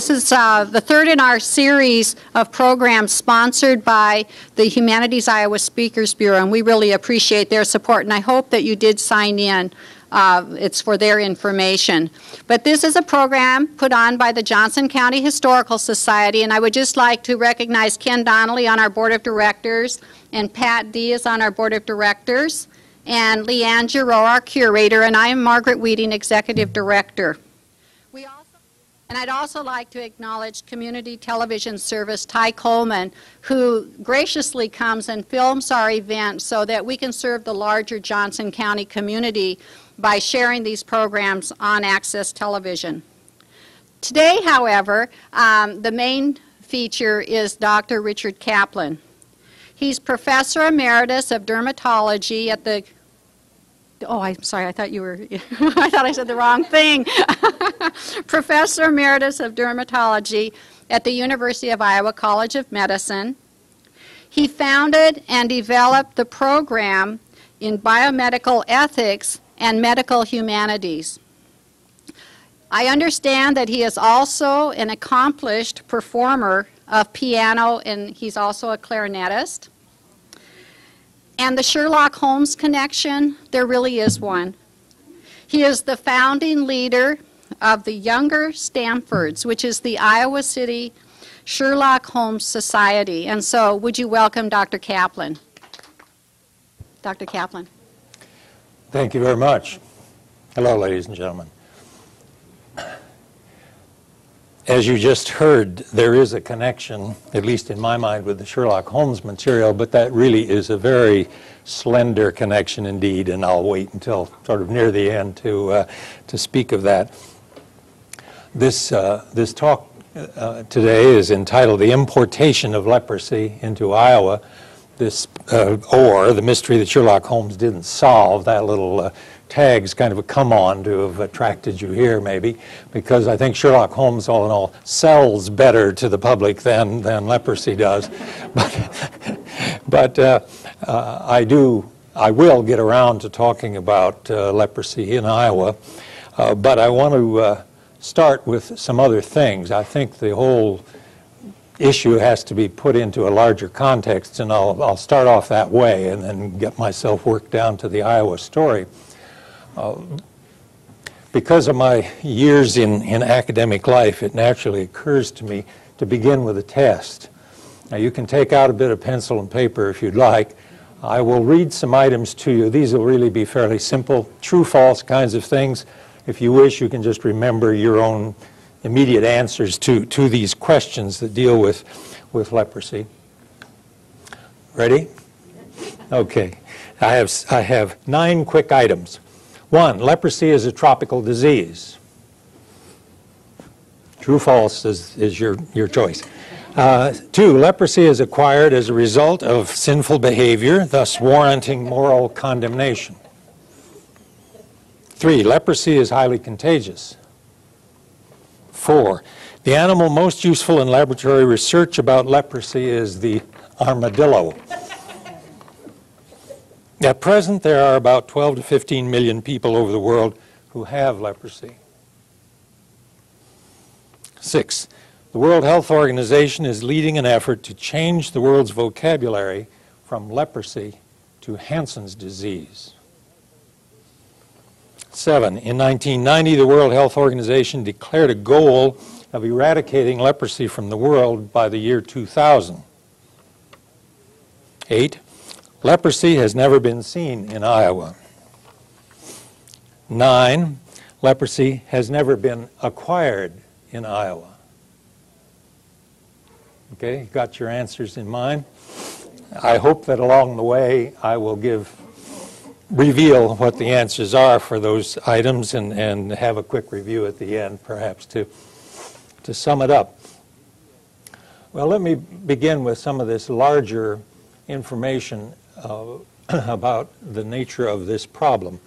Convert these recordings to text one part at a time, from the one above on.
This is uh, the third in our series of programs sponsored by the Humanities Iowa Speakers Bureau, and we really appreciate their support, and I hope that you did sign in. Uh, it's for their information. But this is a program put on by the Johnson County Historical Society, and I would just like to recognize Ken Donnelly on our board of directors, and Pat Diaz on our board of directors, and Leanne Giroux, our curator, and I am Margaret Weeding, executive director. And I'd also like to acknowledge community television service Ty Coleman, who graciously comes and films our event so that we can serve the larger Johnson County community by sharing these programs on Access Television. Today, however, um, the main feature is Dr. Richard Caplan. He's professor emeritus of dermatology at the Oh, I'm sorry. I thought you were. I thought I said the wrong thing. Professor Emeritus of Dermatology at the University of Iowa College of Medicine. He founded and developed the program in biomedical ethics and medical humanities. I understand that he is also an accomplished performer of piano and he's also a clarinetist. And the Sherlock Holmes connection, there really is one. He is the founding leader of the Younger Stamfords, which is the Iowa City Sherlock Holmes Society. And so, would you welcome Dr. Caplan? Dr. Caplan. Thank you very much. Hello, ladies and gentlemen. As you just heard, there is a connection, at least in my mind, with the Sherlock Holmes material, but that really is a very slender connection indeed, and I'll wait until sort of near the end to, uh, to speak of that. This, uh, this talk uh, today is entitled The Importation of Leprosy into Iowa. This, uh, or the mystery that Sherlock Holmes didn't solve, that little uh, tag's kind of a come on to have attracted you here, maybe, because I think Sherlock Holmes, all in all, sells better to the public than, than leprosy does. but but uh, uh, I do, I will get around to talking about uh, leprosy in Iowa. Uh, but I want to uh, start with some other things. I think the whole issue has to be put into a larger context, and I'll, I'll start off that way and then get myself worked down to the Iowa story. Because of my years in, in academic life, it naturally occurs to me to begin with a test. Now, you can take out a bit of pencil and paper if you'd like. I will read some items to you. These will really be fairly simple, true false kinds of things. If you wish, you can just remember your own immediate answers to, to these questions that deal with, with leprosy. Ready? Okay. I have, I have nine quick items. One, leprosy is a tropical disease. True, false is, is your, your choice. Uh, two, leprosy is acquired as a result of sinful behavior, thus warranting moral condemnation. Three, leprosy is highly contagious. Four, the animal most useful in laboratory research about leprosy is the armadillo. At present, there are about 12 to 15 million people over the world who have leprosy. Six, the World Health Organization is leading an effort to change the world's vocabulary from leprosy to Hansen's disease. Seven, in 1990, the World Health Organization declared a goal of eradicating leprosy from the world by the year 2000. Eight, Leprosy has never been seen in Iowa. Nine, leprosy has never been acquired in Iowa. Okay, you got your answers in mind. I hope that along the way I will give reveal what the answers are for those items and, and have a quick review at the end, perhaps to to sum it up. Well, let me begin with some of this larger information about the nature of this problem.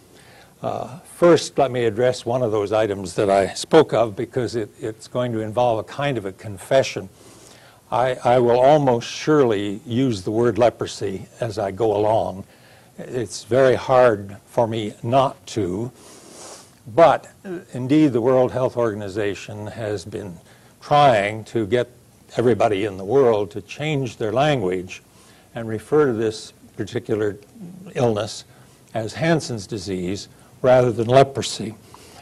Uh, first, let me address one of those items that I spoke of because it, it's going to involve a kind of a confession. I, I, will almost surely use the word leprosy as I go along. It's very hard for me not to. But indeed, the World Health Organization has been trying to get everybody in the world to change their language and refer to this particular illness as Hansen's disease rather than leprosy.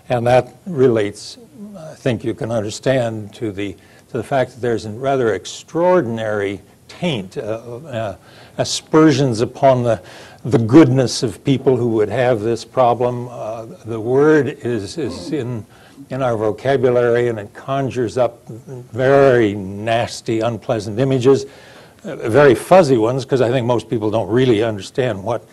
And that relates, I think you can understand, to the, to the fact that there's a rather extraordinary taint, uh, uh, aspersions upon the, the goodness of people who would have this problem. Uh, the word is, is in, in our vocabulary and it conjures up very nasty, unpleasant images, very fuzzy ones, because I think most people don't really understand what,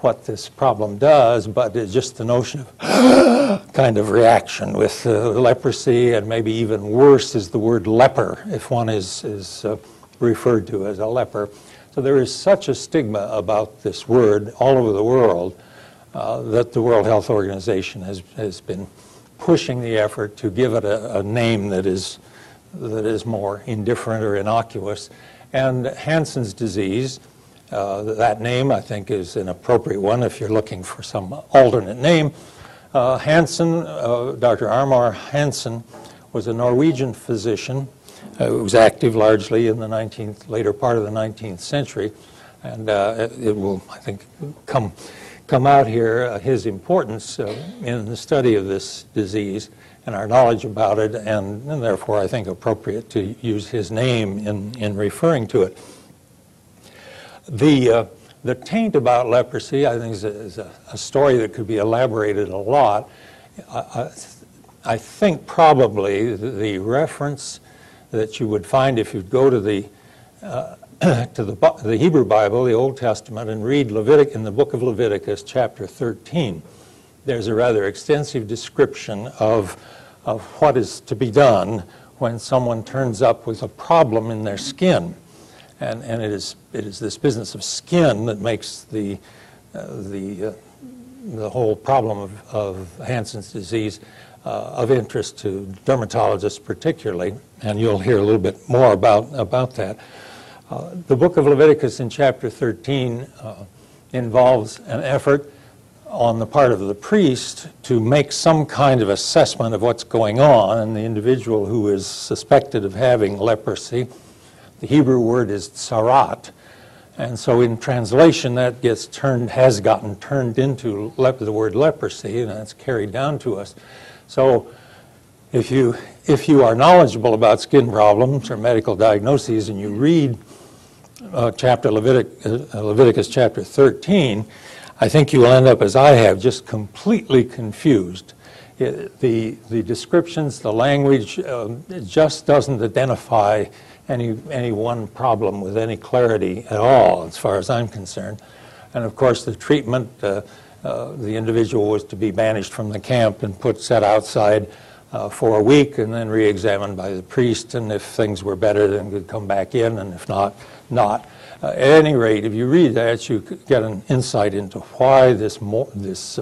what this problem does, but it's just the notion of kind of reaction with uh, leprosy, and maybe even worse is the word leper, if one is, is uh, referred to as a leper. So there is such a stigma about this word all over the world uh, that the World Health Organization has, has been pushing the effort to give it a, a name that is, that is more indifferent or innocuous. And Hansen's disease, uh, that name I think is an appropriate one if you're looking for some alternate name. Uh, Hansen, uh, Dr. Armauer Hansen, was a Norwegian physician uh, it was active largely in the 19th, later part of the 19th century, and uh, it will, I think, come come out here his importance in the study of this disease and our knowledge about it, and, and, therefore I think appropriate to use his name in, in referring to it. The, uh, the taint about leprosy, I think, is, a, is a, a, story that could be elaborated a lot. I, I think probably the reference that you would find if you'd go to the uh, to the, the Hebrew Bible, the Old Testament, and read Levitic in the book of Leviticus, chapter 13. There's a rather extensive description of, of what is to be done when someone turns up with a problem in their skin. And, and it, is, it is this business of skin that makes the, uh, the, uh, the whole problem of, of Hansen's disease uh, of interest to dermatologists particularly, and you'll hear a little bit more about, about that. Uh, the book of Leviticus in chapter 13 uh, involves an effort on the part of the priest to make some kind of assessment of what's going on, and the individual who is suspected of having leprosy, the Hebrew word is tsarat, and so in translation that gets turned, has gotten turned into the word leprosy, and that's carried down to us. So if you, if you are knowledgeable about skin problems or medical diagnoses and you read uh, chapter Levitic, uh, Leviticus chapter 13, I think you will end up, as I have, just completely confused. It, the, the descriptions, the language, um, just doesn't identify any, any one problem with any clarity at all, as far as I'm concerned. And of course, the treatment, uh, uh, the individual was to be banished from the camp and put set outside uh, for a week and then re-examined by the priest. And if things were better, then could come back in, and if not, not. Uh, at any rate, if you read that, you get an insight into why this this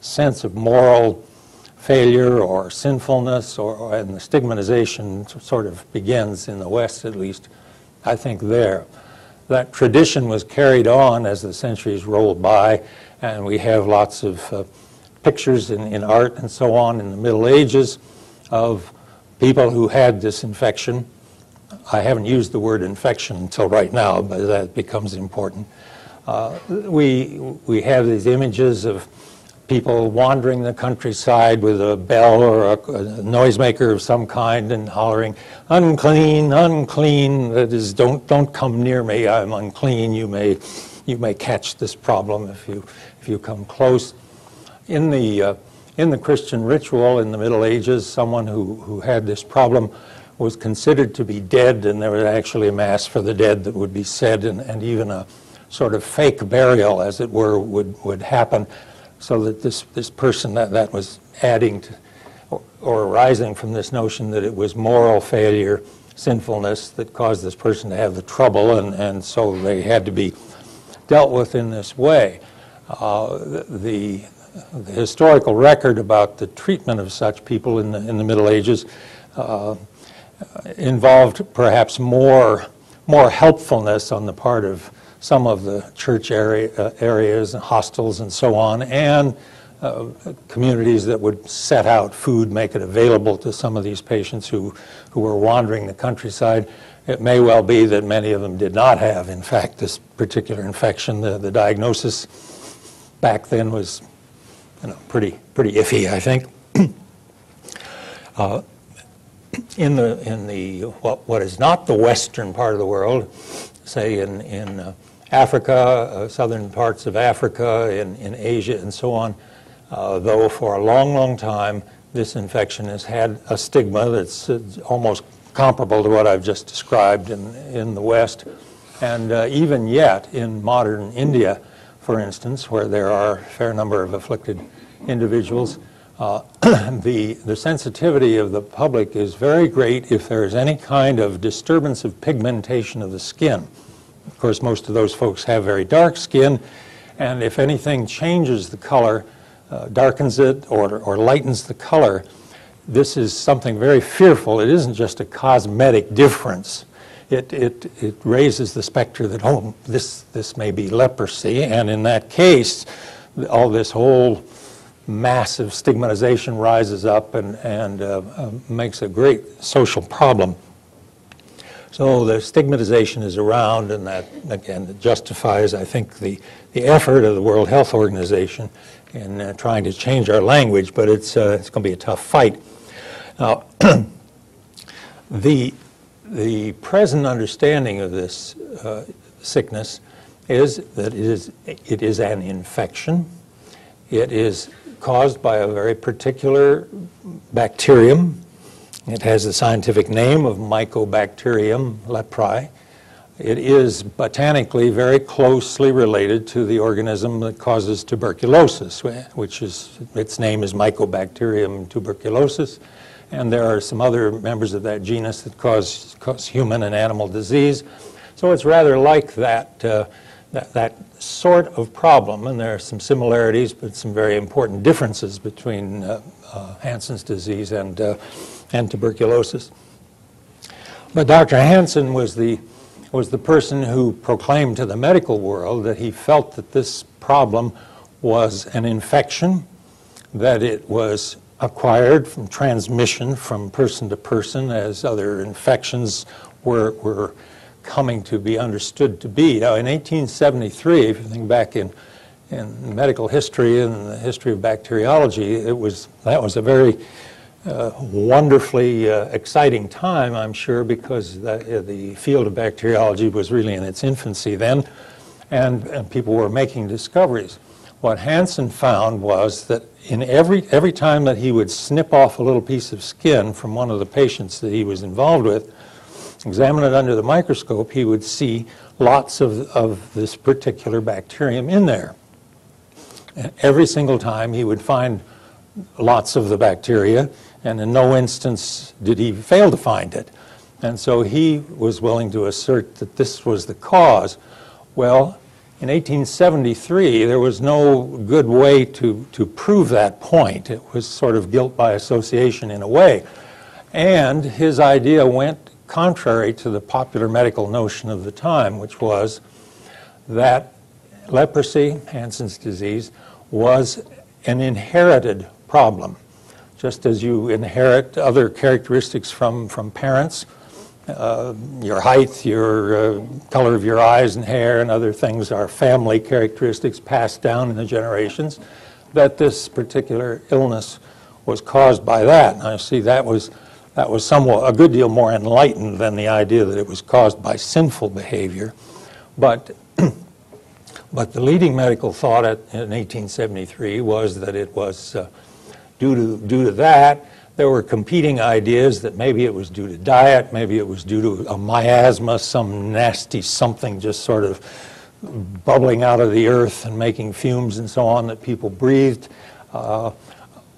sense of moral failure or sinfulness or, or and the stigmatization sort of begins in the West, at least. I think there. That tradition was carried on as the centuries rolled by and we have lots of uh, pictures in, in art and so on in the Middle Ages of people who had this infection. I haven't used the word infection until right now, but that becomes important. Uh, we, we have these images of people wandering the countryside with a bell or a, a noisemaker of some kind and hollering, unclean, unclean, that is, don't, don't come near me, I'm unclean, you may, you may catch this problem if you, if you come close. In the, uh, in the Christian ritual in the Middle Ages, someone who, who had this problem was considered to be dead, and there was actually a mass for the dead that would be said, and, and even a sort of fake burial, as it were, would, would happen, so that this, this person, that, that was adding to, or, or arising from this notion that it was moral failure, sinfulness that caused this person to have the trouble, and, and so they had to be dealt with in this way. Uh, the, the, historical record about the treatment of such people in the, in the Middle Ages uh, involved perhaps more, more helpfulness on the part of some of the church area, uh, areas and hostels and so on, and uh, communities that would set out food, make it available to some of these patients who, who were wandering the countryside. It may well be that many of them did not have, in fact, this particular infection. The, the diagnosis back then was you know, pretty, pretty iffy, I think. uh, in the, in the what, what is not the western part of the world, say in, in uh, Africa, uh, southern parts of Africa, in, in Asia, and so on, uh, though for a long, long time this infection has had a stigma that's almost comparable to what I've just described in, in the West. And uh, even yet, in modern India, for instance, where there are a fair number of afflicted individuals, uh, the, the sensitivity of the public is very great if there is any kind of disturbance of pigmentation of the skin. Of course, most of those folks have very dark skin, and if anything changes the color, uh, darkens it or, or lightens the color, this is something very fearful. It isn't just a cosmetic difference. It, it, it raises the specter that, oh, this, this may be leprosy, and in that case, all this whole massive stigmatization rises up and, and uh, uh, makes a great social problem. So the stigmatization is around, and that, again, justifies, I think, the, the effort of the World Health Organization in uh, trying to change our language, but it's, uh, it's going to be a tough fight. Now, the, the present understanding of this uh, sickness is that it is, it is an infection. It is caused by a very particular bacterium. It has the scientific name of Mycobacterium leprae. It is botanically very closely related to the organism that causes tuberculosis, which is, its name is Mycobacterium tuberculosis. And there are some other members of that genus that cause, cause human and animal disease. So it's rather like that. Uh, that, that sort of problem, and there are some similarities but some very important differences between uh, uh, Hansen's disease and, uh, and tuberculosis. But Dr. Hansen was the, was the person who proclaimed to the medical world that he felt that this problem was an infection, that it was acquired from transmission from person to person as other infections were, were coming to be understood to be. Now, in 1873, if you think back in, in medical history and the history of bacteriology, it was, that was a very uh, wonderfully uh, exciting time, I'm sure, because the, uh, the, field of bacteriology was really in its infancy then, and, and people were making discoveries. What Hansen found was that in every, every time that he would snip off a little piece of skin from one of the patients that he was involved with, examine it under the microscope, he would see lots of, of this particular bacterium in there. And every single time he would find lots of the bacteria, and in no instance did he fail to find it. And so he was willing to assert that this was the cause. Well, in 1873, there was no good way to, to prove that point. It was sort of guilt by association in a way. And his idea went contrary to the popular medical notion of the time, which was that leprosy, Hansen's disease, was an inherited problem. Just as you inherit other characteristics from, from parents, uh, your height, your uh, color of your eyes and hair, and other things are family characteristics passed down in the generations, that this particular illness was caused by that. And I see that was that was somewhat a good deal more enlightened than the idea that it was caused by sinful behavior. But, but the leading medical thought at, in 1873 was that it was uh, due, to, due to that. There were competing ideas that maybe it was due to diet, maybe it was due to a miasma, some nasty something just sort of bubbling out of the earth and making fumes and so on that people breathed. Uh,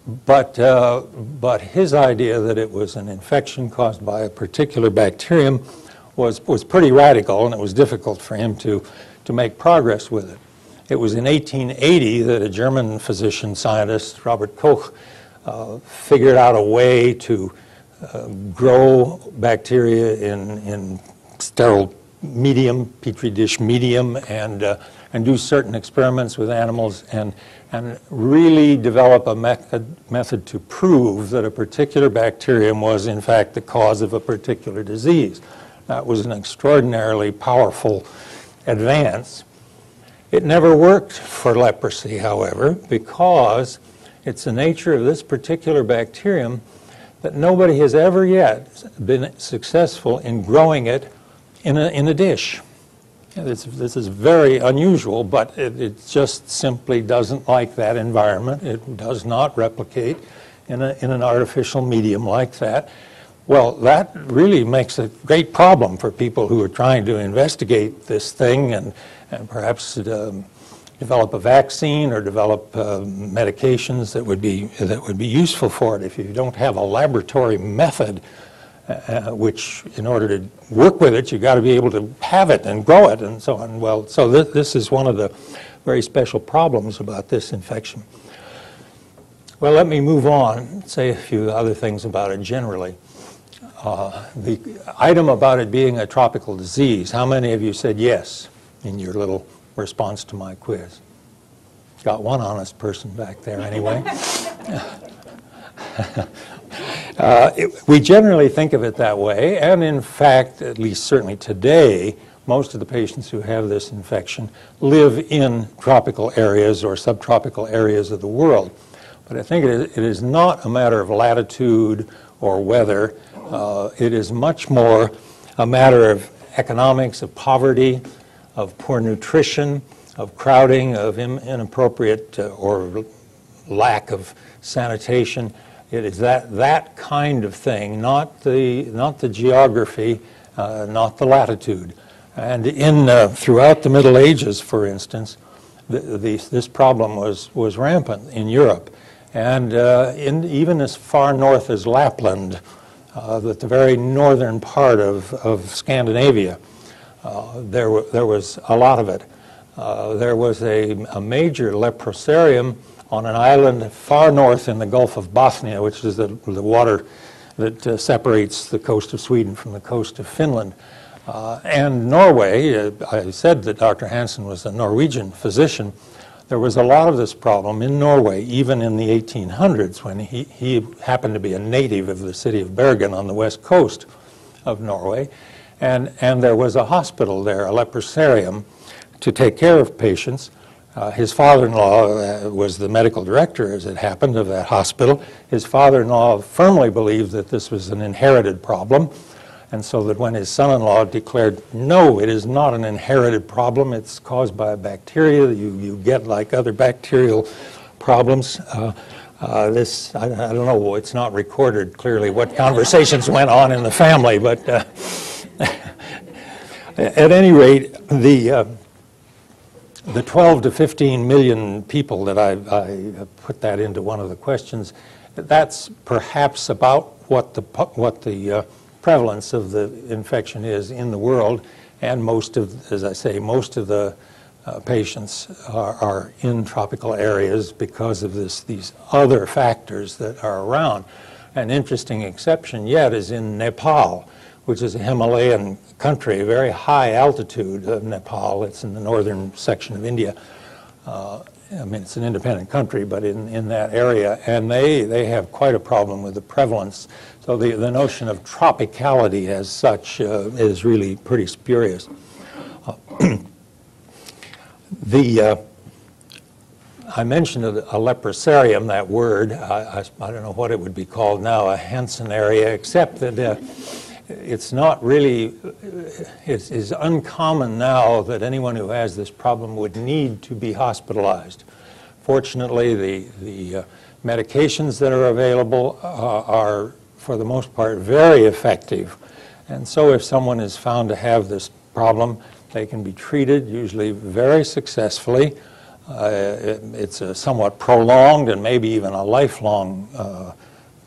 but, uh, but his idea that it was an infection caused by a particular bacterium was, was pretty radical, and it was difficult for him to, to make progress with it. It was in 1880 that a German physician scientist, Robert Koch, uh, figured out a way to uh, grow bacteria in, in sterile medium, petri dish medium, and, uh, and do certain experiments with animals and, and really develop a method, method to prove that a particular bacterium was in fact the cause of a particular disease. That was an extraordinarily powerful advance. It never worked for leprosy, however, because it's the nature of this particular bacterium that nobody has ever yet been successful in growing it in a, in a dish. This, this is very unusual, but it, it, just simply doesn't like that environment. It does not replicate in, a, in an artificial medium like that. Well, that really makes a great problem for people who are trying to investigate this thing and, and perhaps um, develop a vaccine or develop uh, medications that would be that would be useful for it. If you don't have a laboratory method, uh, which in order to work with it, you've got to be able to have it and grow it and so on. Well, so th this is one of the very special problems about this infection. Well, let me move on, say a few other things about it generally. Uh, the item about it being a tropical disease, how many of you said yes in your little response to my quiz. Got one honest person back there anyway. uh, it, we generally think of it that way, and in fact, at least certainly today, most of the patients who have this infection live in tropical areas or subtropical areas of the world. But I think it is, it is not a matter of latitude or weather. Uh, it is much more a matter of economics, of poverty, of poor nutrition, of crowding, of inappropriate uh, or lack of sanitation. It is that, that kind of thing, not the, not the geography, uh, not the latitude. And in, uh, throughout the Middle Ages, for instance, the, the, this problem was, was rampant in Europe. And uh, in, even as far north as Lapland, uh, the very northern part of, of Scandinavia, uh, there, there was a lot of it. Uh, there was a, a, major leprosarium on an island far north in the Gulf of Bothnia, which is the, the water that uh, separates the coast of Sweden from the coast of Finland. Uh, and Norway, uh, I said that Dr. Hansen was a Norwegian physician. There was a lot of this problem in Norway, even in the 1800s, when he, he happened to be a native of the city of Bergen on the west coast of Norway. And, and there was a hospital there, a leprosarium, to take care of patients. Uh, his father-in-law uh, was the medical director, as it happened, of that hospital. His father-in-law firmly believed that this was an inherited problem, and so that when his son-in-law declared, no, it is not an inherited problem, it's caused by a bacteria you, you get like other bacterial problems, uh, uh, this, I, I, don't know, it's not recorded clearly what conversations went on in the family, but uh, At any rate, the, the 12 to 15 million people that I, I, put that into one of the questions, that's perhaps about what the, what the uh, prevalence of the infection is in the world. And most of, as I say, most of the uh, patients are, are, in tropical areas because of this, these other factors that are around. An interesting exception yet is in Nepal which is a Himalayan country, a very high altitude of Nepal. It's in the northern section of India. Uh, I mean, it's an independent country, but in, in that area, and they, they have quite a problem with the prevalence. So the, the notion of tropicality as such uh, is really pretty spurious. Uh, the, uh, I mentioned a, a, leprosarium, that word. I, I, I, don't know what it would be called now, a Hansen area, except that uh, it's not really, it's, it's uncommon now that anyone who has this problem would need to be hospitalized. Fortunately, the, the uh, medications that are available uh, are, for the most part, very effective. And so if someone is found to have this problem, they can be treated, usually very successfully. Uh, it, it's a somewhat prolonged and maybe even a lifelong uh,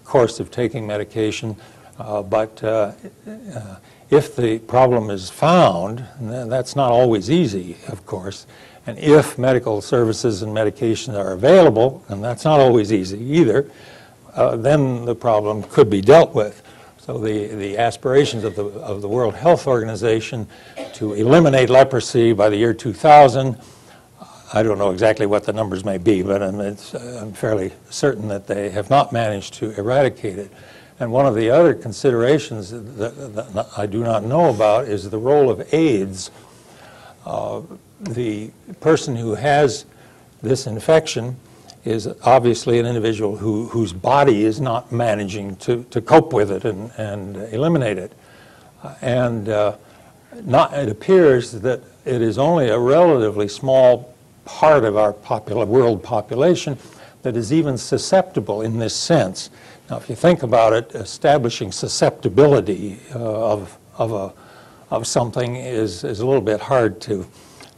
course of taking medication uh, but uh, uh, if the problem is found, that's not always easy, of course, and if medical services and medications are available, and that's not always easy either, uh, then the problem could be dealt with. So the, the aspirations of the, of the World Health Organization to eliminate leprosy by the year 2000 I don't know exactly what the numbers may be, but I'm, I'm fairly certain that they have not managed to eradicate it. And one of the other considerations that, that I do not know about is the role of AIDS. Uh, the person who has this infection is obviously an individual who, whose body is not managing to, to cope with it and, and eliminate it. and uh, not, it appears that it is only a relatively small part of our world population that is even susceptible in this sense. Now, if you think about it, establishing susceptibility uh, of, of, a, of something is, is a little bit hard to,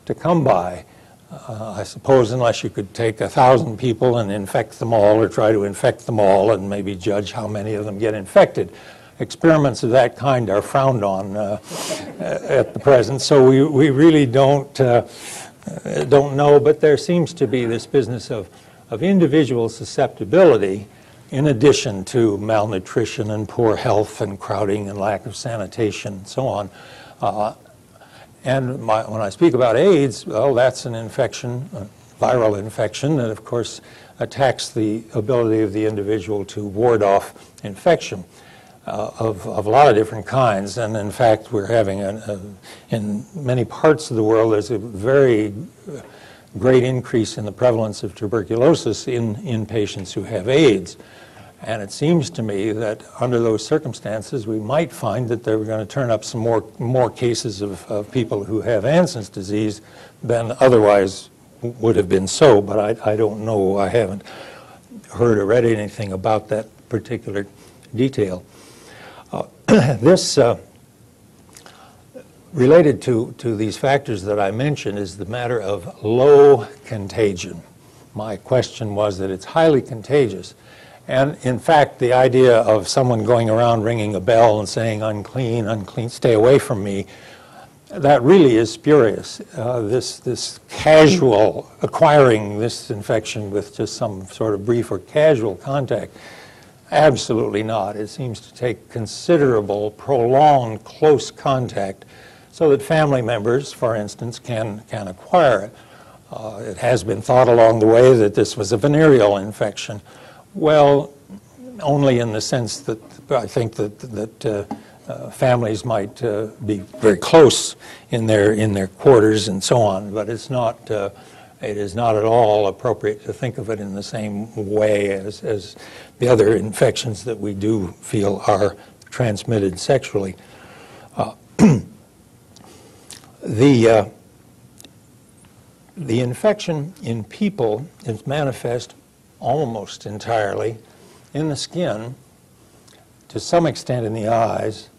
to come by. Uh, I suppose unless you could take a thousand people and infect them all or try to infect them all and maybe judge how many of them get infected. Experiments of that kind are frowned on uh, at the present, so we, we really don't, uh, don't know, but there seems to be this business of, of individual susceptibility in addition to malnutrition and poor health and crowding and lack of sanitation and so on. Uh, and my, when I speak about AIDS, well, that's an infection, a viral infection, that of course attacks the ability of the individual to ward off infection uh, of, of a lot of different kinds. And in fact, we're having, a, a, in many parts of the world, there's a very great increase in the prevalence of tuberculosis in, in patients who have AIDS. And it seems to me that under those circumstances, we might find that they're going to turn up some more, more cases of, of people who have Hansen's disease than otherwise would have been so. But I, I don't know. I haven't heard or read anything about that particular detail. Uh, this, uh, related to, to these factors that I mentioned, is the matter of low contagion. My question was that it's highly contagious. And in fact, the idea of someone going around ringing a bell and saying, unclean, unclean, stay away from me, that really is spurious. Uh, this, this casual acquiring this infection with just some sort of brief or casual contact, absolutely not. It seems to take considerable, prolonged, close contact so that family members, for instance, can, can acquire it. Uh, it has been thought along the way that this was a venereal infection. Well, only in the sense that I think that, that uh, uh, families might uh, be very close in their, in their quarters and so on, but it's not, uh, it is not at all appropriate to think of it in the same way as, as the other infections that we do feel are transmitted sexually. The, uh, the infection in people is manifest almost entirely in the skin, to some extent in the eyes.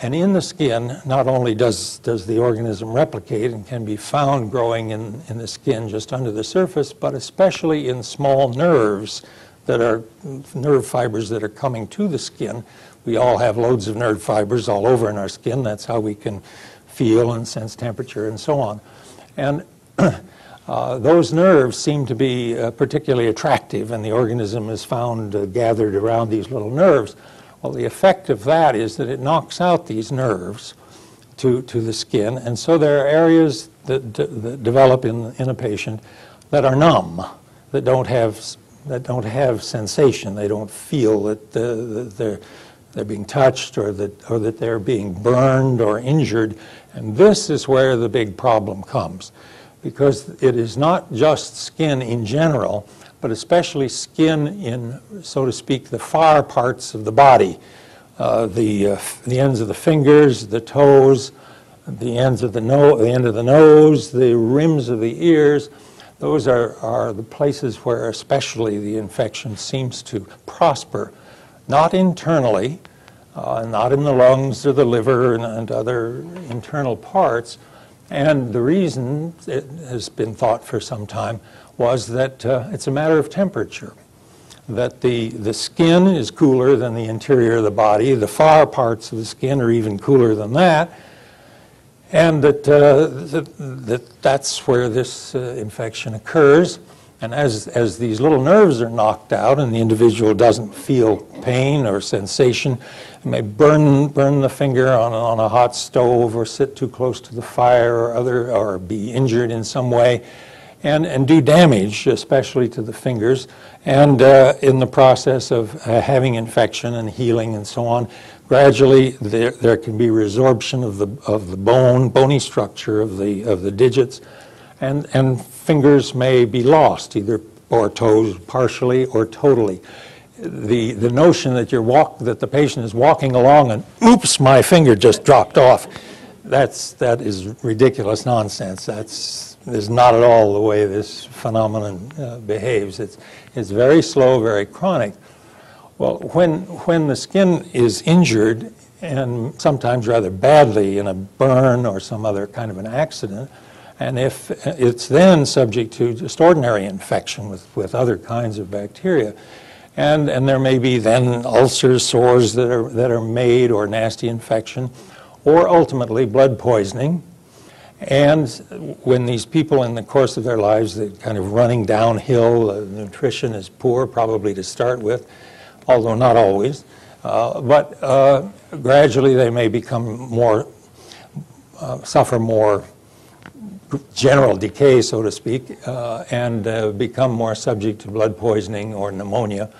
And in the skin, not only does, does the organism replicate and can be found growing in, in the skin just under the surface, but especially in small nerves that are nerve fibers that are coming to the skin. We all have loads of nerve fibers all over in our skin. That's how we can feel and sense temperature and so on. And Uh, those nerves seem to be uh, particularly attractive, and the organism is found uh, gathered around these little nerves. Well, the effect of that is that it knocks out these nerves to, to the skin, and so there are areas that, that develop in, in a patient that are numb, that don't have, that don't have sensation. They don't feel that, that they're, they're being touched or that, or that they're being burned or injured, and this is where the big problem comes because it is not just skin in general, but especially skin in, so to speak, the far parts of the body. Uh, the, uh, the ends of the fingers, the toes, the ends of the, no- the end of the nose, the rims of the ears. Those are, are the places where especially the infection seems to prosper. Not internally, uh, not in the lungs or the liver and, and other internal parts, and the reason, it has been thought for some time, was that uh, it's a matter of temperature. That the, the skin is cooler than the interior of the body, the far parts of the skin are even cooler than that, and that, uh, that, that that's where this uh, infection occurs. And as, as these little nerves are knocked out and the individual doesn't feel pain or sensation, it may burn, burn the finger on, on a hot stove or sit too close to the fire or, other, or be injured in some way. and, and do damage, especially to the fingers, and uh, in the process of uh, having infection and healing and so on, gradually there, there can be resorption of the, of the bone, bony structure of the, of the digits, and, and fingers may be lost, either or toes partially or totally. The, the notion that you're walk, that the patient is walking along and oops, my finger just dropped off, that's, that is ridiculous nonsense. That's is not at all the way this phenomenon uh, behaves. It's, it's very slow, very chronic. Well, when, when the skin is injured, and sometimes rather badly in a burn or some other kind of an accident, and if it's then subject to just ordinary infection with, with other kinds of bacteria, and, and there may be then ulcers, sores that are, that are made, or nasty infection, or ultimately blood poisoning. And when these people in the course of their lives, they're kind of running downhill, uh, nutrition is poor probably to start with, although not always, uh, but uh, gradually they may become more, uh, suffer more general decay, so to speak, uh, and uh, become more subject to blood poisoning or pneumonia.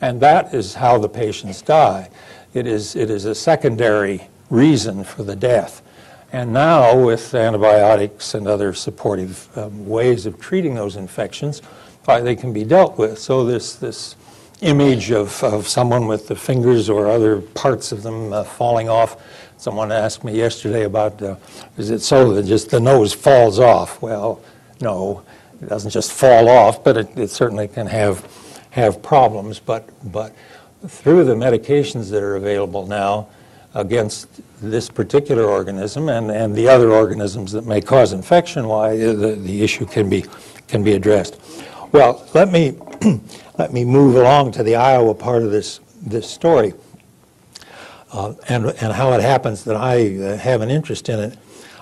And that is how the patients die. It is, it is a secondary reason for the death. And now, with antibiotics and other supportive um, ways of treating those infections, uh, they can be dealt with. So this, this image of, of someone with the fingers or other parts of them uh, falling off. Someone asked me yesterday about, uh, is it so that just the nose falls off? Well, no, it doesn't just fall off, but it, it certainly can have, have problems. But, but through the medications that are available now, against this particular organism and, and the other organisms that may cause infection, why the, the issue can be, can be addressed. Well, let me, let me move along to the Iowa part of this, this story uh, and, and how it happens that I uh, have an interest in it.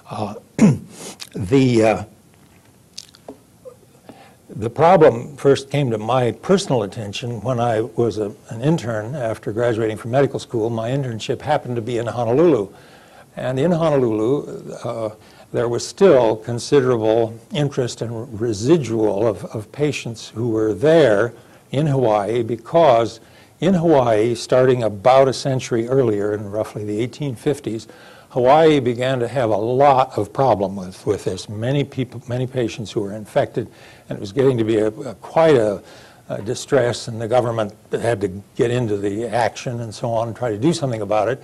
Uh, the, uh, the problem first came to my personal attention when I was a, an intern after graduating from medical school. My internship happened to be in Honolulu. And in Honolulu, uh, there was still considerable interest and residual of, of patients who were there in Hawaii because in Hawaii, starting about a century earlier, in roughly the 1850s, Hawaii began to have a lot of problem with, with this. Many people, many patients who were infected, and it was getting to be a, a quite a, a, distress, and the government had to get into the action and so on and try to do something about it.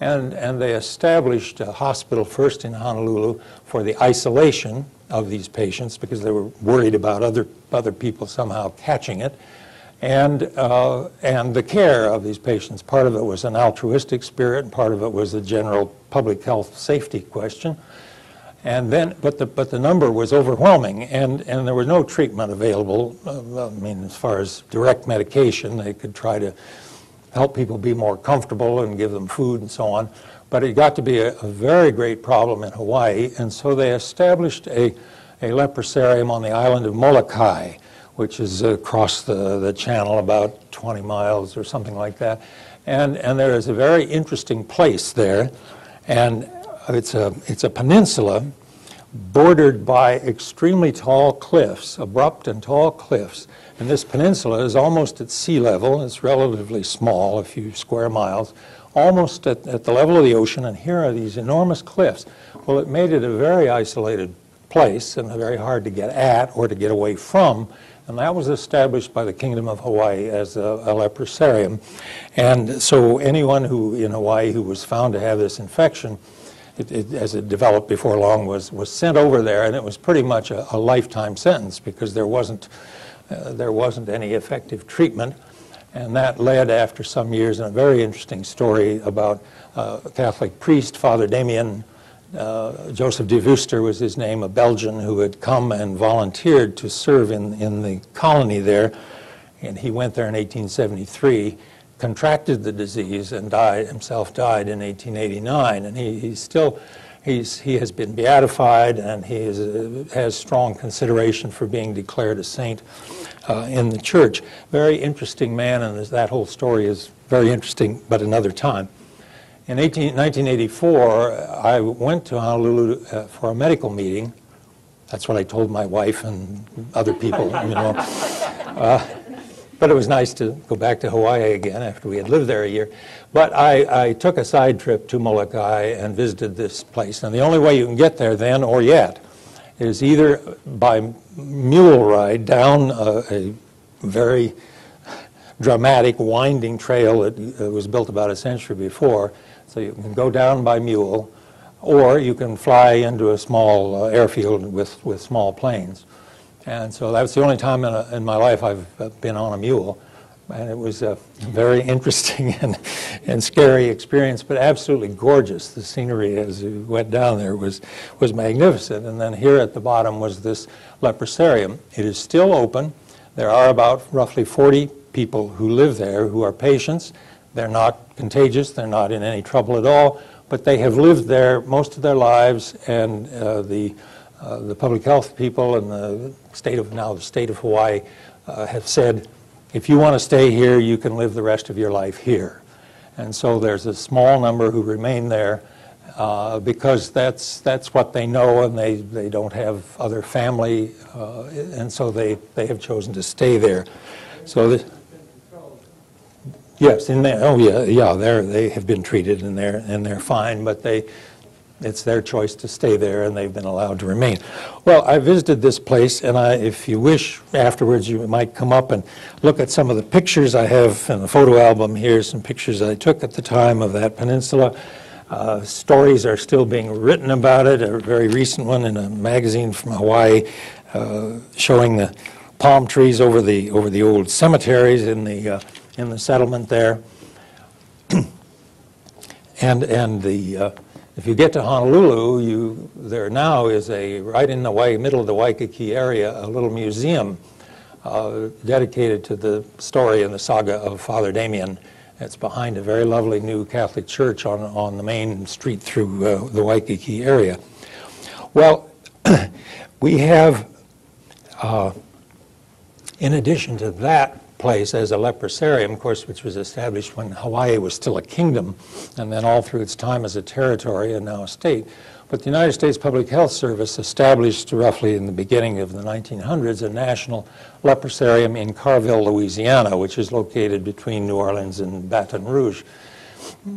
And, and they established a hospital first in Honolulu for the isolation of these patients because they were worried about other, other people somehow catching it and, uh, and the care of these patients. Part of it was an altruistic spirit, and part of it was a general public health safety question. And then, but the, but the number was overwhelming, and, and there was no treatment available. Uh, I mean, as far as direct medication, they could try to help people be more comfortable and give them food and so on. But it got to be a, a very great problem in Hawaii, and so they established a, a leprosarium on the island of Molokai which is across the, the channel about 20 miles or something like that. And, and there is a very interesting place there, and it's a, it's a peninsula bordered by extremely tall cliffs, abrupt and tall cliffs. And this peninsula is almost at sea level. It's relatively small, a few square miles, almost at, at the level of the ocean. And here are these enormous cliffs. Well, it made it a very isolated place and very hard to get at or to get away from and that was established by the Kingdom of Hawaii as a, a leprosarium. And so anyone who in Hawaii who was found to have this infection, it, it, as it developed before long, was, was sent over there, and it was pretty much a, a lifetime sentence because there wasn't, uh, there wasn't any effective treatment. And that led, after some years, in a very interesting story about uh, a Catholic priest, Father Damien uh, Joseph de Veuster was his name, a Belgian who had come and volunteered to serve in, in the colony there. And he went there in 1873, contracted the disease, and died, himself died in 1889. And he, he's still, he's, he has been beatified and he is, has strong consideration for being declared a saint uh, in the church. Very interesting man, and that whole story is very interesting, but another time. In 18, 1984, I went to Honolulu uh, for a medical meeting, That's what I told my wife and other people, you know. Uh, but it was nice to go back to Hawaii again after we had lived there a year. But I, I took a side trip to Molokai and visited this place. And the only way you can get there then or yet is either by mule ride down a, a very dramatic winding trail that uh, was built about a century before. So you can go down by mule, or you can fly into a small uh, airfield with, with small planes. And so that was the only time in, a, in my life I've uh, been on a mule. And it was a very interesting and, and scary experience, but absolutely gorgeous. The scenery as we went down there was, was magnificent. And then here at the bottom was this leprosarium. It is still open. There are about roughly 40 people who live there who are patients. They're not contagious, they're not in any trouble at all, but they have lived there most of their lives, and uh, the, uh, the public health people and the state of now the state of Hawaii uh, have said, if you want to stay here, you can live the rest of your life here. And so there's a small number who remain there uh, because that's, that's what they know and they, they don't have other family, uh, and so they, they have chosen to stay there. So Yes, in there, oh yeah, yeah, they're, they have been treated and they're, and they're fine, but they, it's their choice to stay there and they've been allowed to remain. Well, I visited this place and I, if you wish afterwards you might come up and look at some of the pictures I have in the photo album here, some pictures I took at the time of that peninsula. Uh, stories are still being written about it, a very recent one in a magazine from Hawaii uh, showing the palm trees over the, over the old cemeteries in the uh, in the settlement there. and and the uh, if you get to Honolulu, you there now is a right in the way, middle of the Waikiki area, a little museum uh, dedicated to the story and the saga of Father Damien. It's behind a very lovely new Catholic church on on the main street through uh, the Waikiki area. Well, we have. Uh, in addition to that, place as a leprosarium, of course, which was established when Hawaii was still a kingdom, and then all through its time as a territory and now a state. But the United States Public Health Service established roughly in the beginning of the 1900s a national leprosarium in Carville, Louisiana, which is located between New Orleans and Baton Rouge.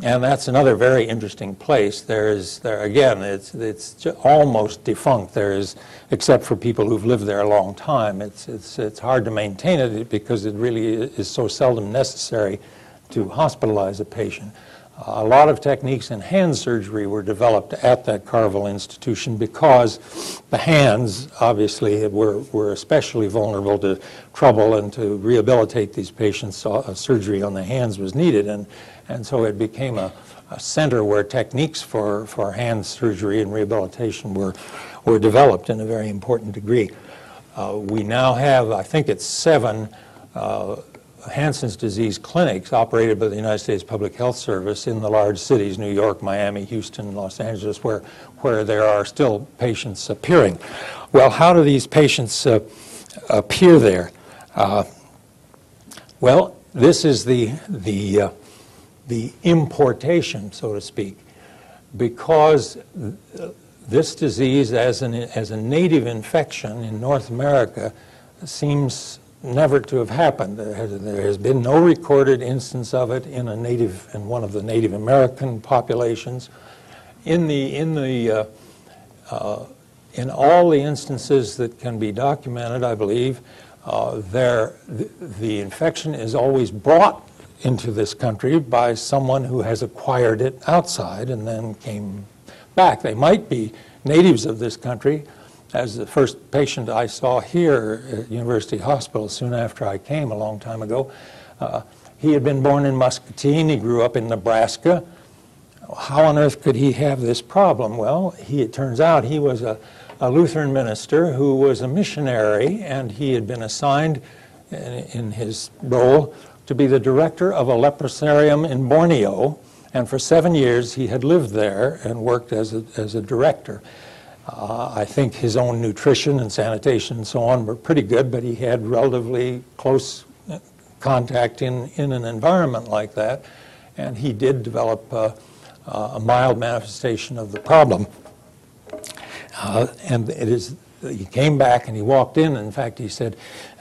And that's another very interesting place. There is, there again, it's, it's almost defunct. There is, except for people who've lived there a long time, it's, it's, it's hard to maintain it because it really is so seldom necessary to hospitalize a patient. a lot of techniques in hand surgery were developed at that Carville institution because the hands, obviously, were, were especially vulnerable to trouble and to rehabilitate these patients, surgery on the hands was needed. And and so it became a, a center where techniques for, for hand surgery and rehabilitation were, were developed in a very important degree. Uh, we now have, I think it's seven uh, Hansen's disease clinics operated by the United States Public Health Service in the large cities, New York, Miami, Houston, Los Angeles, where, where there are still patients appearing. Well, how do these patients uh, appear there? Uh, well, this is the, the uh, the importation, so to speak, because this disease as, an, as a native infection in North America seems never to have happened. There has, there has, been no recorded instance of it in a native in one of the Native American populations. In the in the uh, uh, in all the instances that can be documented, I believe, uh, there the, the infection is always brought into this country by someone who has acquired it outside and then came back. They might be natives of this country. As the first patient I saw here at University Hospital soon after I came a long time ago, uh, he had been born in Muscatine. He grew up in Nebraska. How on earth could he have this problem? Well, he, it turns out he was a, a Lutheran minister who was a missionary, and he had been assigned in, in his role to be the director of a leprosarium in Borneo, and for seven years he had lived there and worked as a, as a director. Uh, I think his own nutrition and sanitation and so on were pretty good, but he had relatively close contact in, in an environment like that, and he did develop uh, uh, a mild manifestation of the problem. Uh, and it is he came back and he walked in. In fact, he said,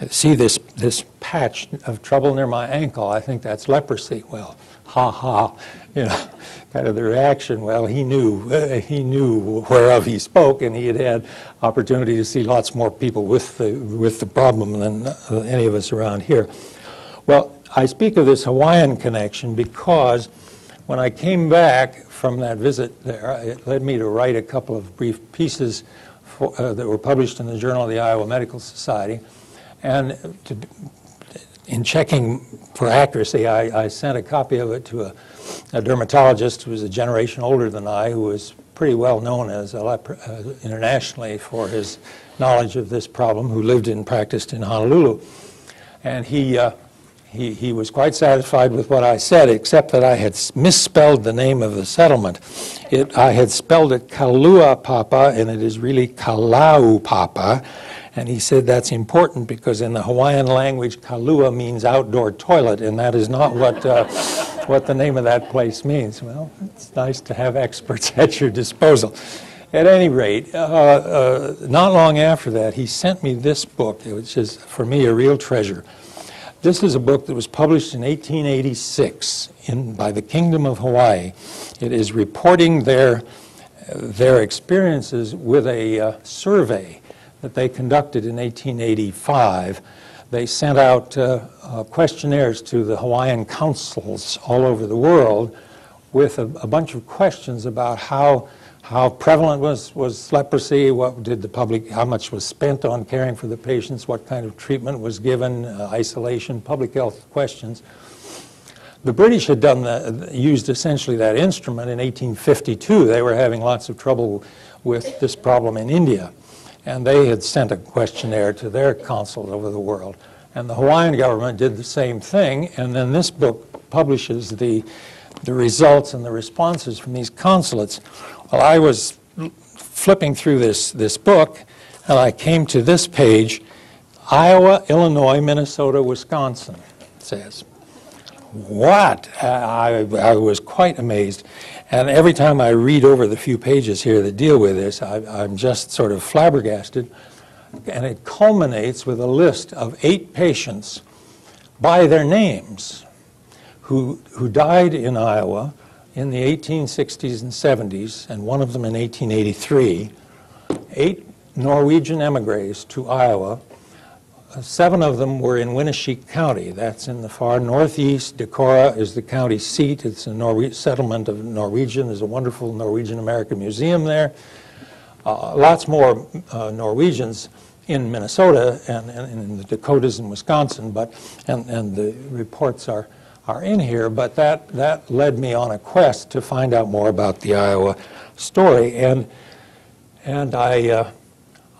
"See this this patch of trouble near my ankle? I think that's leprosy." Well, ha ha, you know, kind of the reaction. Well, he knew uh, he knew whereof he spoke, and he had had opportunity to see lots more people with the with the problem than uh, any of us around here. Well, I speak of this Hawaiian connection because when I came back from that visit there, it led me to write a couple of brief pieces for, uh, that were published in the Journal of the Iowa Medical Society. And to, in checking for accuracy, I, I, sent a copy of it to a, a, dermatologist who was a generation older than I, who was pretty well known as uh, internationally for his knowledge of this problem, who lived and practiced in Honolulu. And he uh, he, he was quite satisfied with what I said, except that I had misspelled the name of the settlement. It, I had spelled it Kalua Papa, and it is really Kalaupapa. And he said that's important because in the Hawaiian language, Kalua means outdoor toilet, and that is not what, uh, what the name of that place means. Well, it's nice to have experts at your disposal. At any rate, uh, uh, not long after that, he sent me this book, which is for me a real treasure. This is a book that was published in 1886 in, by the Kingdom of Hawaii. It is reporting their, their experiences with a uh, survey that they conducted in 1885. They sent out uh, uh, questionnaires to the Hawaiian councils all over the world with a, a bunch of questions about how how prevalent was, was leprosy? What did the public, how much was spent on caring for the patients? What kind of treatment was given? Uh, isolation, public health questions. The British had done the, used essentially that instrument in 1852. They were having lots of trouble with this problem in India. And they had sent a questionnaire to their consuls over the world. And the Hawaiian government did the same thing. And then this book publishes the, the results and the responses from these consulates. Well, I was flipping through this, this book, and I came to this page Iowa, Illinois, Minnesota, Wisconsin, says. What? I, I was quite amazed. And every time I read over the few pages here that deal with this, I, I'm just sort of flabbergasted. And it culminates with a list of eight patients by their names who, who died in Iowa in the 1860s and 70s, and one of them in 1883, eight Norwegian emigres to Iowa. Uh, seven of them were in Winneshiek County. That's in the far northeast. Decorah is the county seat. It's a Norwe- settlement of Norwegian. There's a wonderful Norwegian American museum there. Uh, lots more uh, Norwegians in Minnesota and, and, in the Dakotas and Wisconsin, but and, and the reports are are in here, but that, that led me on a quest to find out more about the Iowa story. And, and I, uh,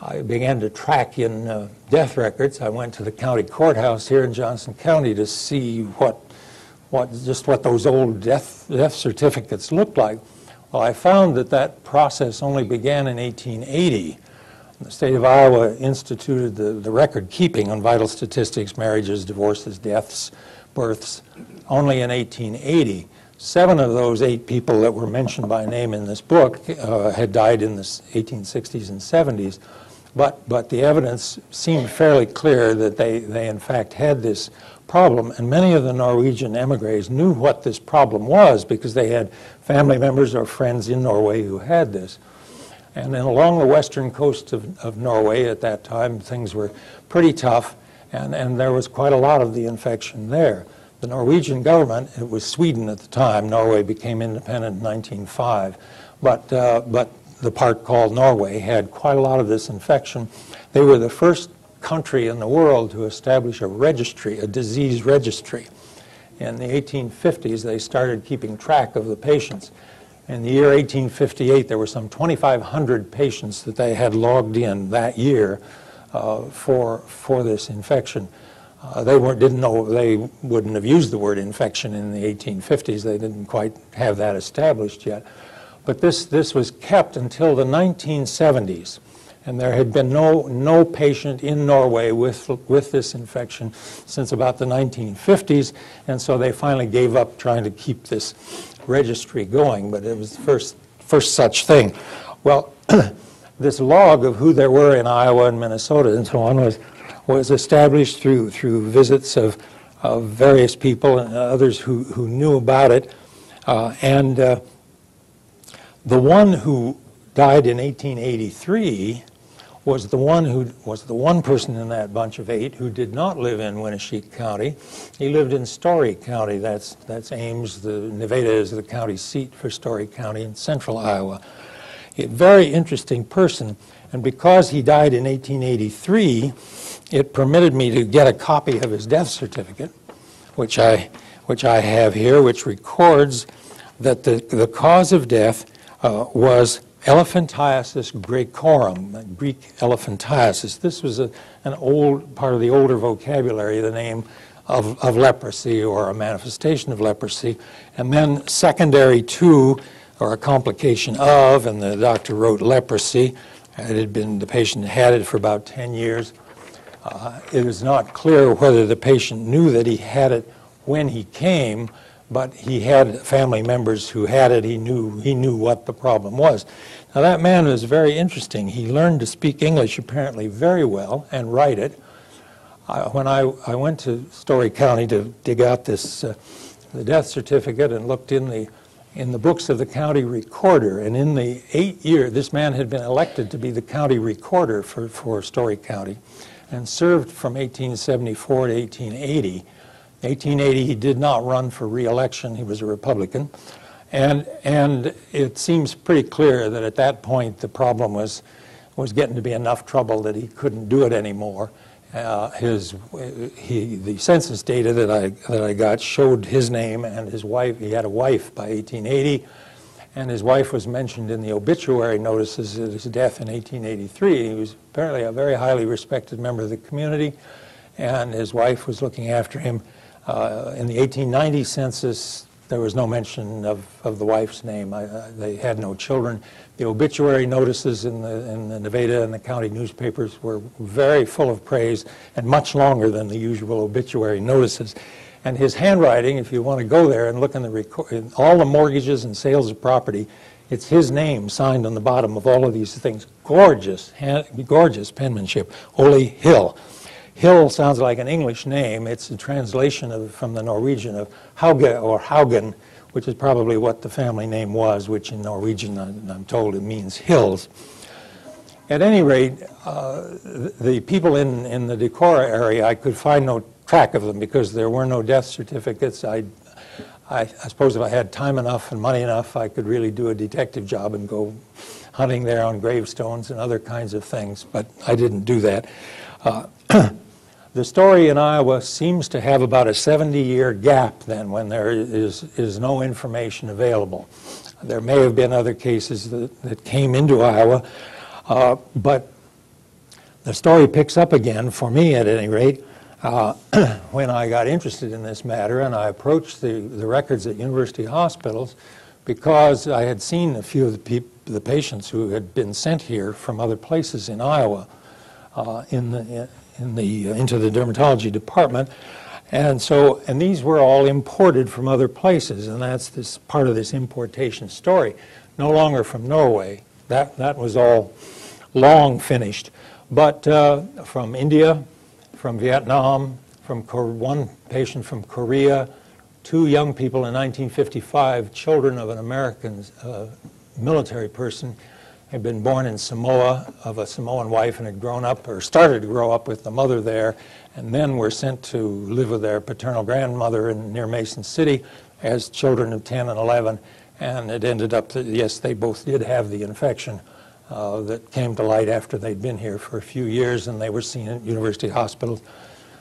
I began to track in uh, death records. I went to the county courthouse here in Johnson County to see what, what, just what those old death, death certificates looked like. Well, I found that that process only began in 1880. The state of Iowa instituted the, the record keeping on vital statistics, marriages, divorces, deaths, births, only in 1880. Seven of those eight people that were mentioned by name in this book uh, had died in the 1860s and 70s. But, but the evidence seemed fairly clear that they, they in fact had this problem. And many of the Norwegian emigres knew what this problem was because they had family members or friends in Norway who had this. And then along the western coast of, of Norway at that time, things were pretty tough, and, and there was quite a lot of the infection there. The Norwegian government, it was Sweden at the time, Norway became independent in 1905, but, uh, but the part called Norway had quite a lot of this infection. They were the first country in the world to establish a registry, a disease registry. In the 1850s, they started keeping track of the patients. In the year 1858, there were some 2,500 patients that they had logged in that year uh, for, for this infection. Uh, they weren't, didn't know, they wouldn't have used the word infection in the 1850s. They didn't quite have that established yet. But this, this was kept until the 1970s. And there had been no, no patient in Norway with, with this infection since about the 1950s. And so they finally gave up trying to keep this registry going. But it was the first, first such thing. Well, this log of who there were in Iowa and Minnesota and so on was, was established through, through visits of, of various people and others who, who knew about it. Uh, and uh, the one who died in 1883 was the one who was the one person in that bunch of eight who did not live in Winneshiek County. He lived in Story County. That's that's Ames. The Nevada is the county seat for Story County in central Iowa. A very interesting person, and because he died in 1883, it permitted me to get a copy of his death certificate, which I which I have here, which records that the the cause of death uh, was elephantiasis graecorum, Greek elephantiasis. This was a, an old part of the older vocabulary, the name of, of leprosy or a manifestation of leprosy. And then secondary to, or a complication of, and the doctor wrote leprosy. It had been, the patient had it for about 10 years. Uh, it is not clear whether the patient knew that he had it when he came, but he had family members who had it. He knew, he knew what the problem was. Now, that man was very interesting. He learned to speak English apparently very well and write it. I, when I, I went to Story County to dig out this uh, the death certificate and looked in the in the books of the county recorder, and in the eight year, this man had been elected to be the county recorder for, for Story County and served from 1874 to 1880. 1880, he did not run for reelection. He was a Republican. And, and it seems pretty clear that at that point the problem was, was getting to be enough trouble that he couldn't do it anymore. Uh, his, he, the census data that I, that I got showed his name and his wife. He had a wife by 1880, and his wife was mentioned in the obituary notices at his death in 1883. He was apparently a very highly respected member of the community, and his wife was looking after him uh, in the 1890 census, there was no mention of, of the wife's name. I, uh, they had no children. The obituary notices in the, in the Nevada and the county newspapers were very full of praise and much longer than the usual obituary notices. And his handwriting, if you want to go there and look in the record, in all the mortgages and sales of property, it's his name signed on the bottom of all of these things. Gorgeous, hand, gorgeous penmanship. Ole Hill. Hill sounds like an English name. It's a translation of, from the Norwegian of Hauge or Haugen, which is probably what the family name was, which in Norwegian, I'm told, it means hills. At any rate, uh, the people in, in the Decorah area, I could find no track of them because there were no death certificates. I, I, I suppose if I had time enough and money enough, I could really do a detective job and go hunting there on gravestones and other kinds of things, but I didn't do that. Uh, The story in Iowa seems to have about a 70 year gap then when there is, is no information available. There may have been other cases that, that came into Iowa, uh, but the story picks up again, for me at any rate, uh, when I got interested in this matter and I approached the, the records at university hospitals because I had seen a few of the, the patients who had been sent here from other places in Iowa uh, in the, in the, uh, into the dermatology department. And so, and these were all imported from other places, and that's this part of this importation story. No longer from Norway. That, that was all long finished. But uh, from India, from Vietnam, from one patient from Korea, two young people in 1955, children of an American uh, military person, had been born in Samoa of a Samoan wife and had grown up or started to grow up with the mother there, and then were sent to live with their paternal grandmother in, near Mason City as children of 10 and 11. And it ended up that, yes, they both did have the infection uh, that came to light after they'd been here for a few years and they were seen at university hospitals.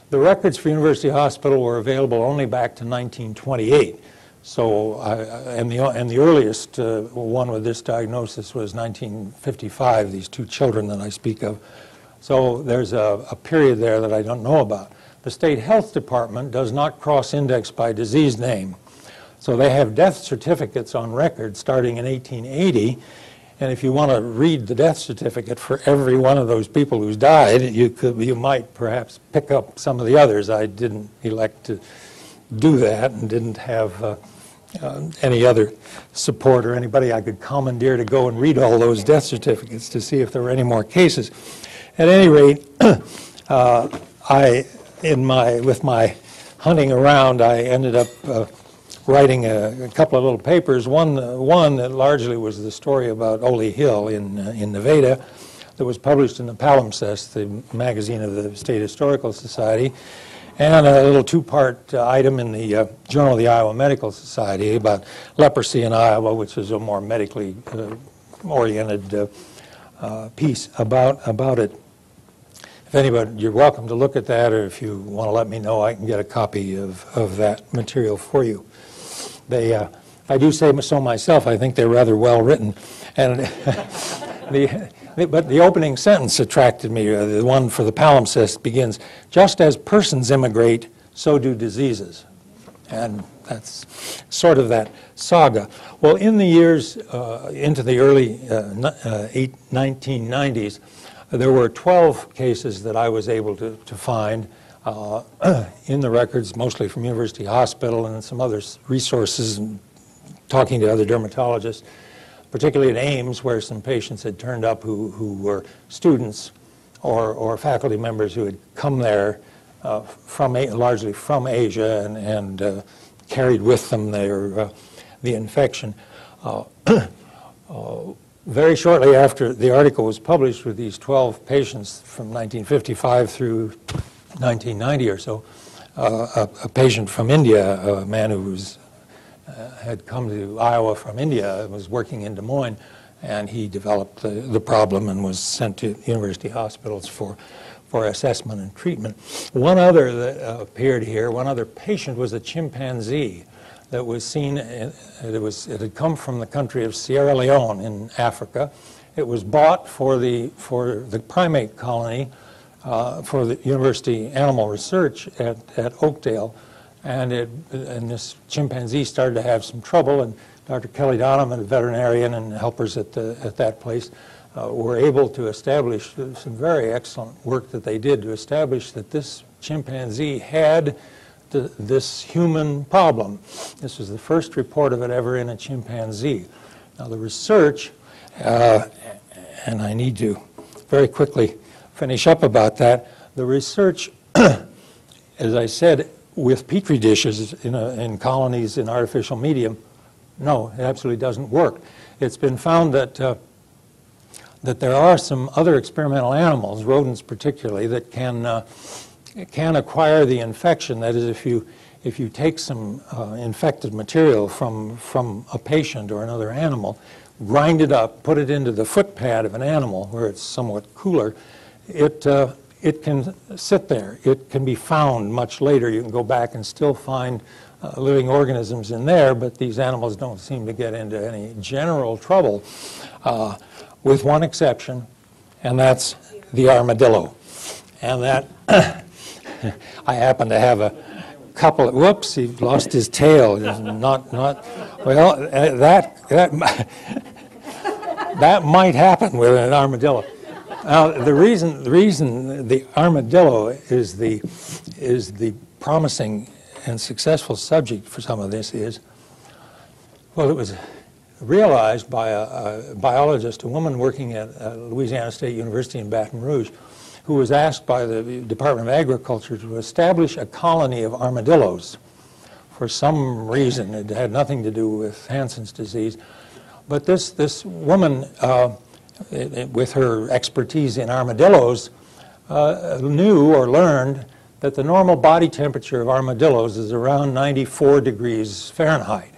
The records for University Hospital were available only back to 1928. So, and, the, and the earliest uh, one with this diagnosis was 1955, these two children that I speak of. So there's a, a period there that I don't know about. The state health department does not cross-index by disease name. So they have death certificates on record starting in 1880. And if you want to read the death certificate for every one of those people who's died, you, could, you might perhaps pick up some of the others. I didn't elect to do that and didn't have uh, uh, any other support or anybody I could commandeer to go and read all those death certificates to see if there were any more cases. At any rate, uh, I, in my, with my hunting around, I ended up uh, writing a, a couple of little papers. One, one that largely was the story about Ole Hill in, uh, in Nevada that was published in the Palimpsest, the magazine of the State Historical Society, and a little two-part uh, item in the uh, Journal of the Iowa Medical Society about leprosy in Iowa, which is a more medically uh, oriented uh, uh, piece about, about it. If anybody, you're welcome to look at that, or if you want to let me know, I can get a copy of, of that material for you. They, uh, I do say so myself, I think they're rather well written. And the, but the opening sentence attracted me. Uh, the one for the palimpsest begins, just as persons immigrate, so do diseases. And that's sort of that saga. Well, in the years uh, into the early uh, uh eight, 1990s, there were 12 cases that I was able to, to find uh, in the records, mostly from University Hospital and some other resources and talking to other dermatologists particularly at Ames, where some patients had turned up who, who were students or, or faculty members who had come there uh, from largely from Asia and, and uh, carried with them their, uh, the infection. Uh, uh, very shortly after the article was published with these 12 patients from 1955 through 1990 or so, uh, a, a, patient from India, a man who was had come to Iowa from India, and was working in Des Moines, and he developed the, the problem and was sent to university hospitals for, for assessment and treatment. One other that uh, appeared here, one other patient was a chimpanzee that was seen, in, it, was, it had come from the country of Sierra Leone in Africa. It was bought for the, for the primate colony uh, for the University Animal Research at, at Oakdale and, it, and this chimpanzee started to have some trouble, and Dr. Kelly Donovan, a veterinarian and helpers at, the, at that place, uh, were able to establish some very excellent work that they did to establish that this chimpanzee had the, this human problem. This was the first report of it ever in a chimpanzee. Now, the research, uh, and I need to very quickly finish up about that, the research, as I said, with petri dishes in, a, in colonies in artificial medium, no, it absolutely doesn't work. It's been found that uh, that there are some other experimental animals, rodents particularly, that can uh, can acquire the infection. That is, if you if you take some uh, infected material from from a patient or another animal, grind it up, put it into the foot pad of an animal where it's somewhat cooler, it uh, it can sit there. It can be found much later. You can go back and still find uh, living organisms in there, but these animals don't seem to get into any general trouble, uh, with one exception, and that's the armadillo. And that, I happen to have a couple of, whoops, he lost his tail. Not, not, well, uh, that, that, that might happen with an armadillo. Now, the reason, the reason the armadillo is the, is the promising and successful subject for some of this is, well, it was realized by a, a biologist, a woman working at uh, Louisiana State University in Baton Rouge, who was asked by the Department of Agriculture to establish a colony of armadillos. For some reason, it had nothing to do with Hansen's disease. But this, this woman uh, with her expertise in armadillos, uh, knew or learned that the normal body temperature of armadillos is around 94 degrees Fahrenheit.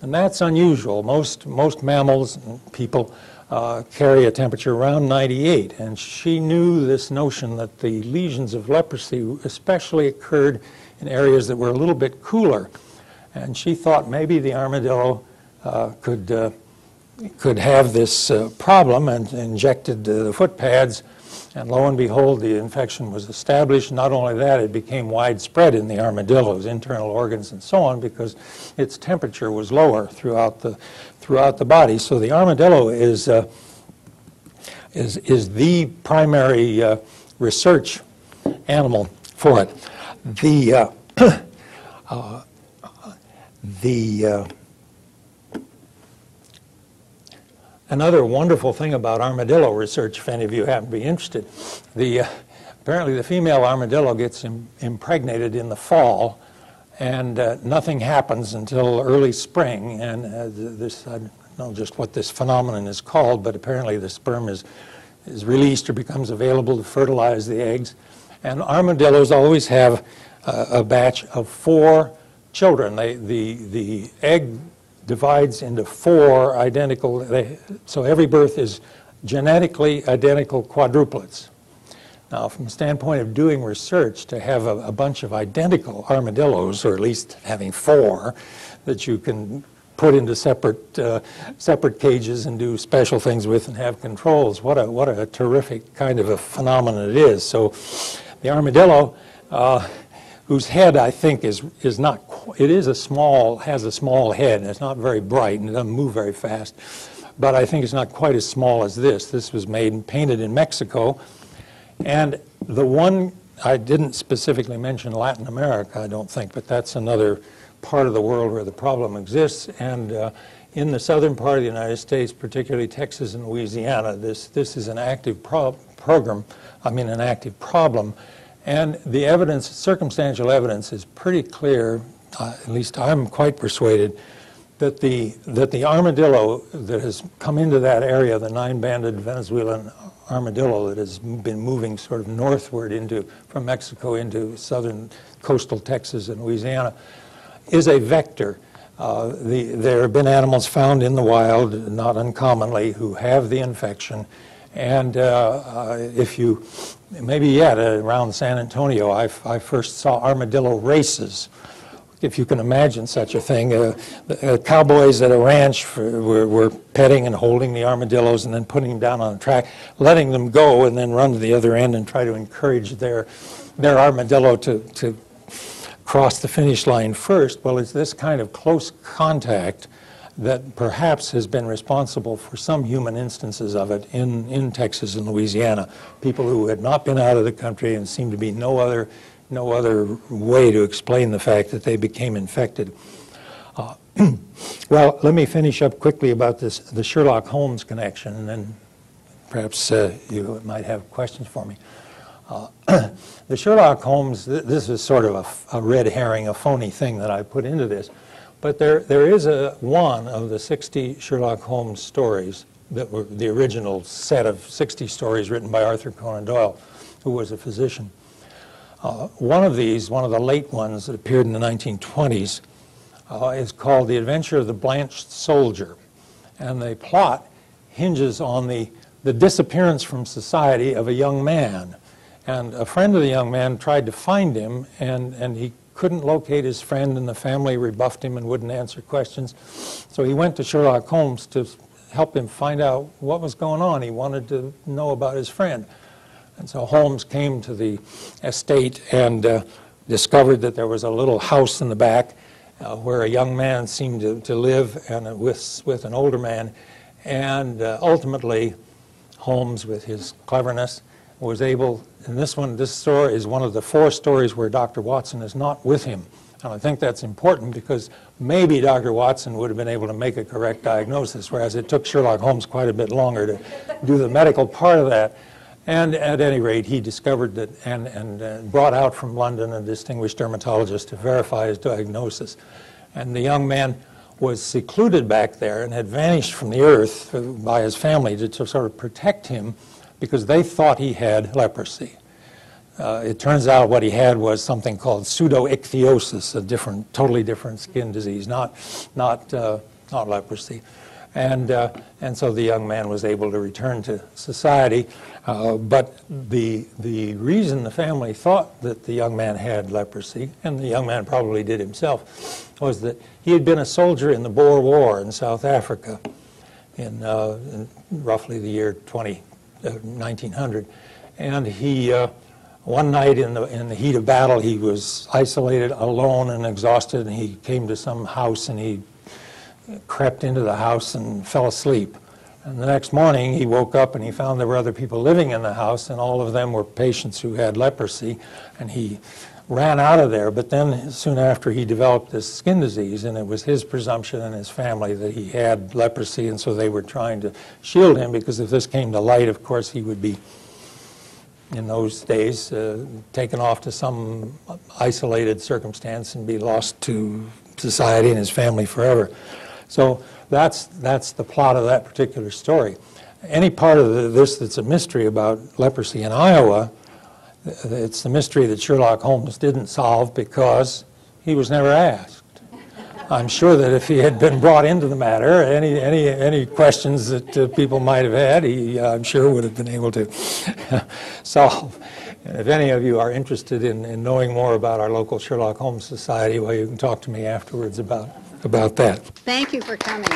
And that's unusual. Most, most mammals and people uh, carry a temperature around 98. And she knew this notion that the lesions of leprosy especially occurred in areas that were a little bit cooler. And she thought maybe the armadillo uh, could uh, could have this uh, problem and injected uh, the foot pads, and lo and behold, the infection was established. Not only that, it became widespread in the armadillos, internal organs, and so on, because its temperature was lower throughout the throughout the body. So the armadillo is uh, is is the primary uh, research animal for it. The uh, uh, the another wonderful thing about armadillo research, if any of you happen to be interested, the, uh, apparently the female armadillo gets Im- impregnated in the fall, and uh, nothing happens until early spring. And uh, this, I don't know just what this phenomenon is called, but apparently the sperm is, is released or becomes available to fertilize the eggs. And armadillos always have a batch of four children. They, the, the egg divides into four identical, they, so every birth is genetically identical quadruplets. Now, from the standpoint of doing research, to have a, a, bunch of identical armadillos, or at least having four, that you can put into separate, uh, separate cages and do special things with and have controls, what a, what a terrific kind of a phenomenon it is. So the armadillo, uh, whose head I think is, is not, it is a small, has a small head, and it's not very bright, and it doesn't move very fast. But I think it's not quite as small as this. This was made and painted in Mexico. And the one, I didn't specifically mention Latin America, I don't think, but that's another part of the world where the problem exists. And uh, in the southern part of the United States, particularly Texas and Louisiana, this, this is an active pro program, I mean an active problem and the evidence, circumstantial evidence, is pretty clear, uh, at least I'm quite persuaded, that the, that the armadillo that has come into that area, the nine-banded Venezuelan armadillo that has been moving sort of northward into, from Mexico into southern coastal Texas and Louisiana, is a vector. Uh, the, there have been animals found in the wild, not uncommonly, who have the infection. And uh, uh, if you maybe yet around San Antonio, I, I first saw armadillo races if you can imagine such a thing. Uh, the, uh, cowboys at a ranch were, were, petting and holding the armadillos and then putting them down on a track, letting them go and then run to the other end and try to encourage their, their armadillo to, to cross the finish line first. Well, it's this kind of close contact that perhaps has been responsible for some human instances of it in, in Texas and Louisiana. People who had not been out of the country and seemed to be no other, no other way to explain the fact that they became infected. Uh, well, let me finish up quickly about this, the Sherlock Holmes connection, and then perhaps uh, you might have questions for me. Uh, the Sherlock Holmes, th this is sort of a, a red herring, a phony thing that I put into this. But there, there is a, one of the 60 Sherlock Holmes stories that were the original set of 60 stories written by Arthur Conan Doyle, who was a physician. Uh, one of these, one of the late ones that appeared in the 1920s, uh, is called The Adventure of the Blanched Soldier. And the plot hinges on the, the disappearance from society of a young man. And a friend of the young man tried to find him, and, and he couldn't locate his friend, and the family rebuffed him and wouldn't answer questions. So he went to Sherlock Holmes to help him find out what was going on. He wanted to know about his friend. And so Holmes came to the estate and uh, discovered that there was a little house in the back uh, where a young man seemed to, to live and uh, with, with an older man. And uh, ultimately, Holmes, with his cleverness, was able, and this one, this story is one of the four stories where Dr. Watson is not with him. And I think that's important because maybe Dr. Watson would have been able to make a correct diagnosis, whereas it took Sherlock Holmes quite a bit longer to do the medical part of that. And at any rate, he discovered that and, and uh, brought out from London a distinguished dermatologist to verify his diagnosis. And the young man was secluded back there and had vanished from the earth by his family to, to sort of protect him because they thought he had leprosy. Uh, it turns out what he had was something called pseudoichthyosis, a different, totally different skin disease, not, not, uh, not leprosy. And, uh, and so the young man was able to return to society. Uh, but the, the reason the family thought that the young man had leprosy, and the young man probably did himself, was that he had been a soldier in the Boer War in South Africa in, uh, in roughly the year 20, 1900. Uh, and he, uh, one night in the, in the heat of battle, he was isolated, alone, and exhausted, and he came to some house and he crept into the house and fell asleep. And the next morning, he woke up and he found there were other people living in the house, and all of them were patients who had leprosy. And he ran out of there. But then soon after, he developed this skin disease, and it was his presumption and his family that he had leprosy, and so they were trying to shield him because if this came to light, of course, he would be in those days, uh, taken off to some isolated circumstance and be lost to society and his family forever. So that's, that's the plot of that particular story. Any part of the, this that's a mystery about leprosy in Iowa, it's the mystery that Sherlock Holmes didn't solve because he was never asked. I'm sure that if he had been brought into the matter, any, any, any questions that uh, people might have had, he, uh, I'm sure, would have been able to solve. And if any of you are interested in, in knowing more about our local Sherlock Holmes Society, well, you can talk to me afterwards about, about that. Thank you for coming.